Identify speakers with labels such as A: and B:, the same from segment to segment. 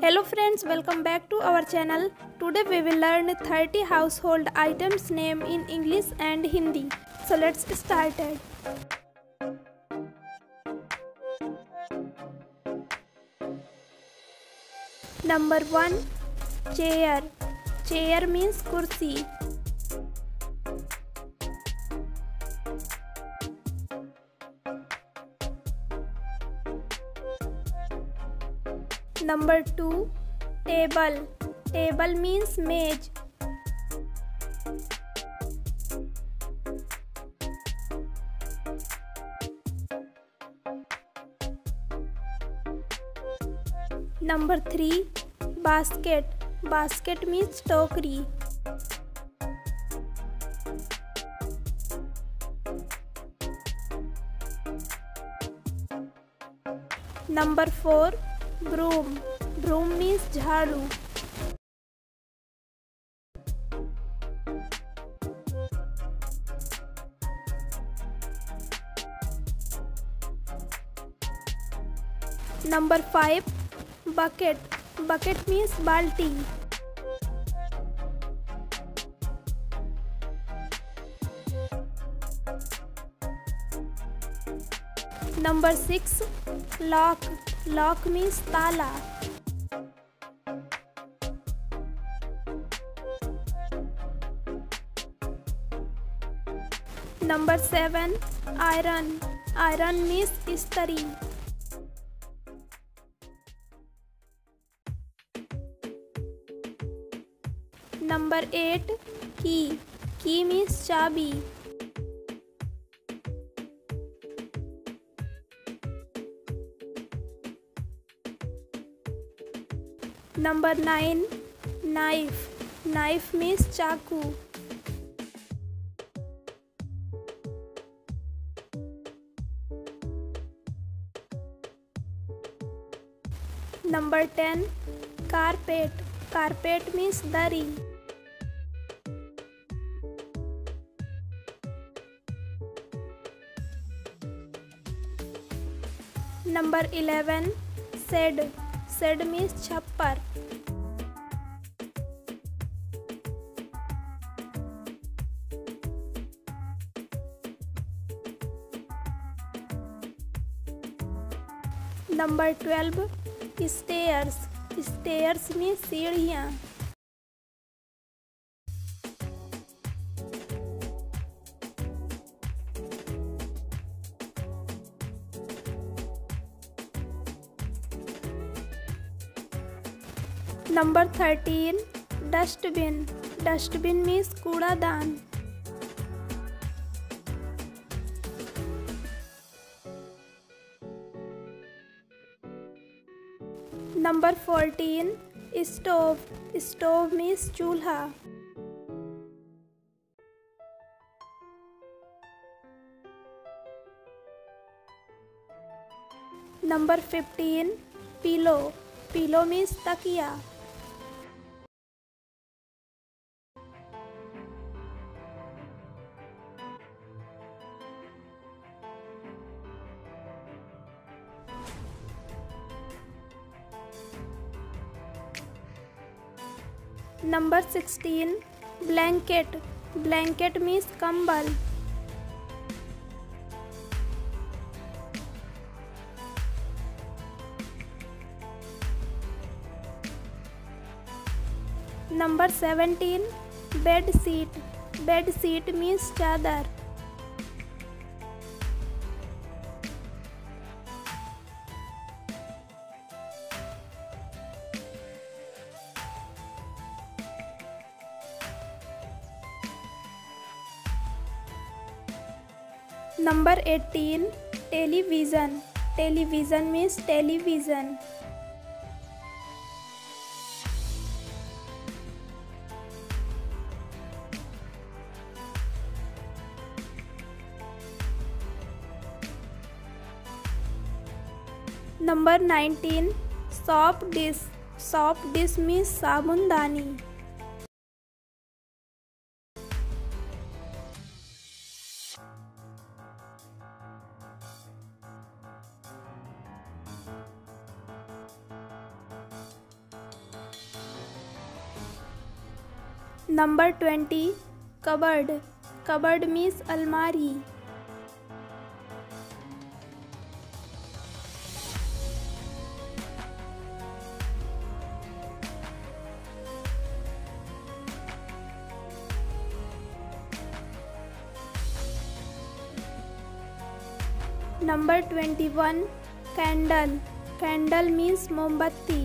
A: Hello friends, welcome back to our channel. Today we will learn 30 household items name in English and Hindi. So let's start it. Number 1 Chair. Chair means kursi. Number two table. Table means मेज। Number three basket. Basket means टोकरी। Number four broom broom means झाड़ू। Number five bucket. Bucket means बाल्टी। Number six lock lock means ताला number seven iron iron means स्तरी number eight key key means चाबी number nine, knife knife means चाकू। Number ten, carpet carpet means दरी। Number eleven shed shed mean छप्पर number twelve stairs stairs में सीढ़ियाँ. Number thirteen, dustbin. Dustbin means कूड़ादान। Number fourteen, stove. Stove means चूल्हा। Number fifteen, pillow. Pillow means तकिया। Number sixteen blanket. Blanket means कंबल। Number seventeen bed sheet bed sheet means चादर। Number eighteen television television means television. Number nineteen soap dish soap dish means साबुनदानी। Number twenty cupboard cupboard means अलमारी। Number twenty one candle candle means मोमबत्ती।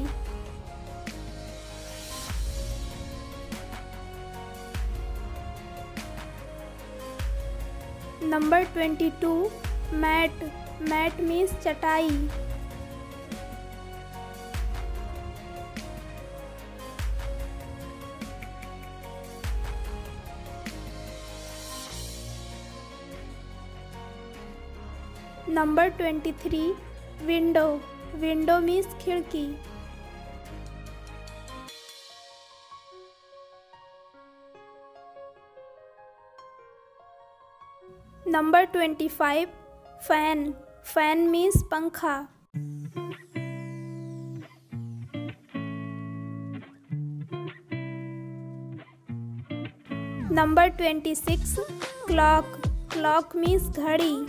A: Number twenty two mat mat means चटाई। Number twenty three window. Window means खिड़की। Number 25 Fan. Fan means pankha. Number 26 Clock. Clock means ghadi.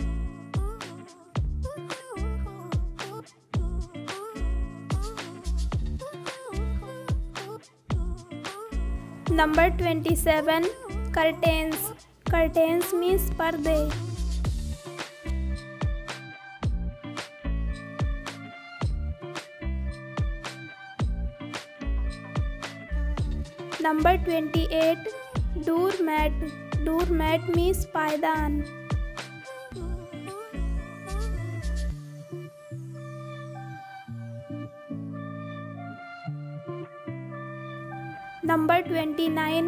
A: Number 27 Curtains. Curtains means पर्दे number twenty eight door mat door mat means पायदान number twenty nine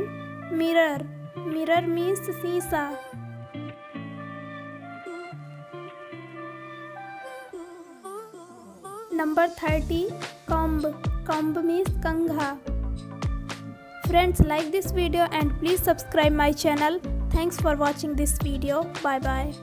A: mirror mirror means शीशा। Number thirty, comb comb means कंघा। Friends like this video and please subscribe my channel thanks for watching this video bye bye